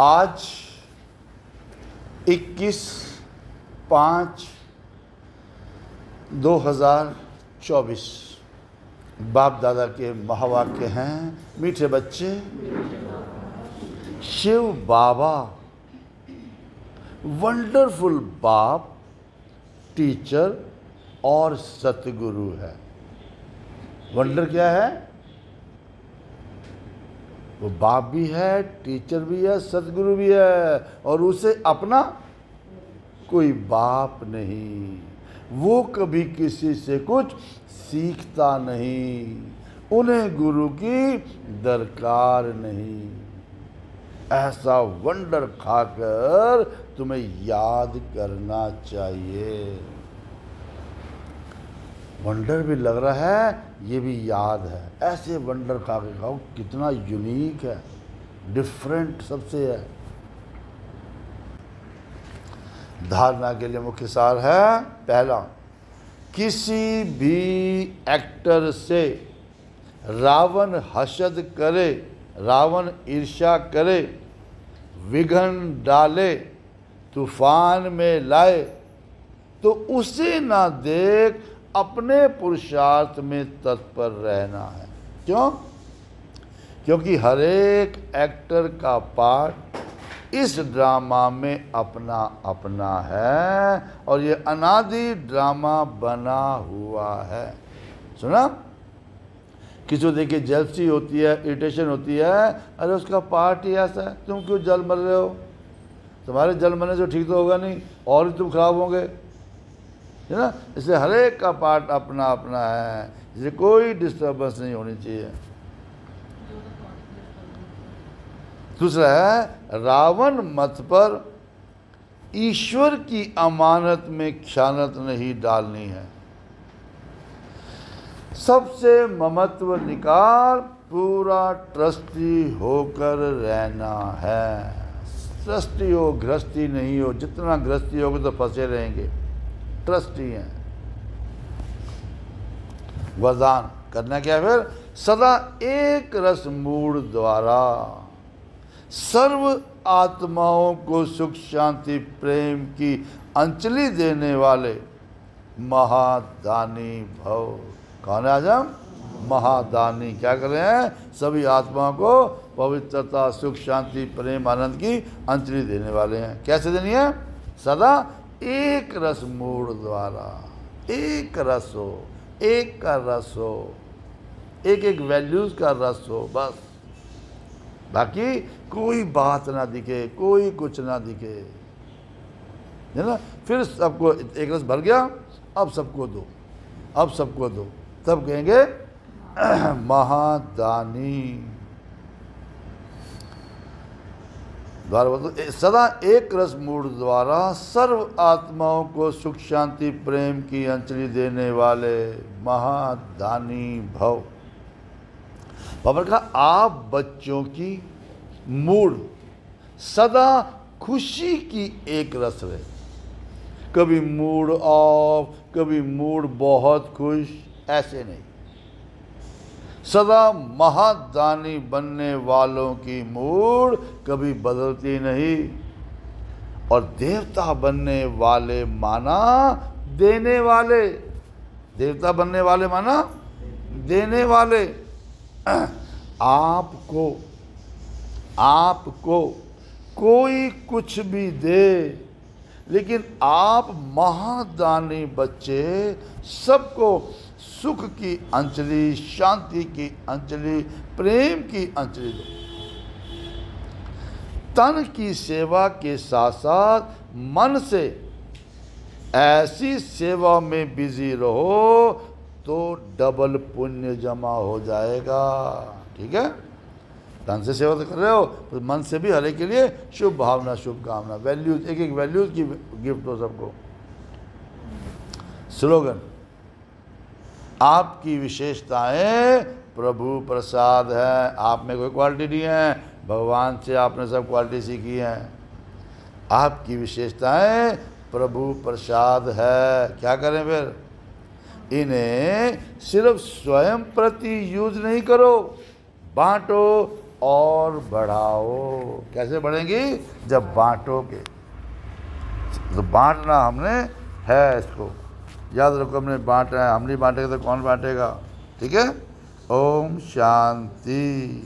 आज 21 पाँच 2024 बाप दादा के महावाक्य हैं, मीठे बच्चे, शिव बाबा वंडरफुल बाप टीचर और सतगुरु है। वंडर क्या है? वो बाप भी है, टीचर भी है, सदगुरु भी है, और उसे अपना कोई बाप नहीं। वो कभी किसी से कुछ सीखता नहीं, उन्हें गुरु की दरकार नहीं। ऐसा वंडर खाकर तुम्हें याद करना चाहिए। वंडर भी लग रहा है, ये भी याद है। ऐसे वंडर खा के खाओ, कितना यूनिक है डिफरेंट सबसे है। धारणा के लिए मुख्य सार है, पहला, किसी भी एक्टर से रावण हसद करे, रावण ईर्ष्या करे, विघन डाले, तूफ़ान में लाए तो उसे ना देख अपने पुरुषार्थ में तत्पर रहना है। क्यों? क्योंकि हर एक एक्टर का पार्ट इस ड्रामा में अपना अपना है और ये अनादि ड्रामा बना हुआ है। सुना? किसी को देखिए जलसी होती है इरिटेशन होती है, अरे उसका पार्ट ही ऐसा है, तुम क्यों जल मर रहे हो? तुम्हारे जल मरने से ठीक तो होगा नहीं, और ही तुम खराब होंगे। है ना? इसलिए हर एक का पार्ट अपना अपना है। इसलिए कोई डिस्टर्बेंस नहीं होनी चाहिए। दूसरा है, रावण मत पर ईश्वर की अमानत में ख्यानत नहीं डालनी है। सबसे ममत्व निकाल पूरा ट्रस्टी होकर रहना है। ट्रस्टी हो, गृहस्थी नहीं हो, जितना गृहस्थी होगा तो फंसे रहेंगे। ट्रस्टी हैं। वरदान करना क्या फिर? सदा एक रस मूड द्वारा सर्व आत्माओं को सुख, शांति, प्रेम की अंजलि देने वाले महादानी भव। कौन है आज हम? महादानी। क्या कर रहे हैं? सभी आत्माओं को पवित्रता, सुख, शांति, प्रेम, आनंद की अंजलि देने वाले हैं। कैसे देनी है? सदा एक रस मूड द्वारा, एक रस हो, एक का रस हो, एक एक वैल्यूज़ का रस हो, बस। बाकी कोई बात ना दिखे, कोई कुछ ना दिखे। है ना? फिर सबको एक रस भर गया, अब सबको दो, अब सबको दो। तब कहेंगे, महादानी। द्वारा सदा एक रस मूड द्वारा सर्व आत्माओं को सुख, शांति, प्रेम की अंजलि देने वाले महादानी भव। बाबा ने कहा आप बच्चों की मूड सदा खुशी की एक रस रहे कभी मूड ऑफ़ कभी मूड बहुत खुश, ऐसे नहीं। सदा महादानी बनने वालों की मूड कभी बदलती नहीं। और देवता बनने वाले माना देने वाले। देवता बनने वाले माना देने वाले। आपको आपको कोई कुछ भी दे, लेकिन आप महादानी बच्चे सबको सुख की अंजलि, शांति की अंजलि, प्रेम की अंजलि दो। तन की सेवा के साथ साथ मन से ऐसी सेवा में बिज़ी रहो तो डबल पुण्य जमा हो जाएगा। ठीक है? तन से सेवा तो कर रहे हो तो मन से भी हरे के लिए शुभ भावना, शुभ कामना। वैल्यूज़ एक एक वैल्यूज़ की गिफ्ट हो सबको। स्लोगन। आपकी विशेषताएँ प्रभु प्रसाद है। आप में कोई क्वालिटी नहीं है। भगवान से आपने सब क्वालिटी सीखी है। आपकी विशेषताएँ प्रभु प्रसाद है। क्या करें फिर? इन्हें सिर्फ़ स्वयं प्रति यूज़ नहीं करो। बांटो और बढ़ाओ। कैसे बढ़ेंगी? जब बांटोगे। तो बांटना हमने है इसको। याद रखो, हमने बांटा है। हम नहीं बांटेगा तो कौन बांटेगा? ठीक है? ओम शांति।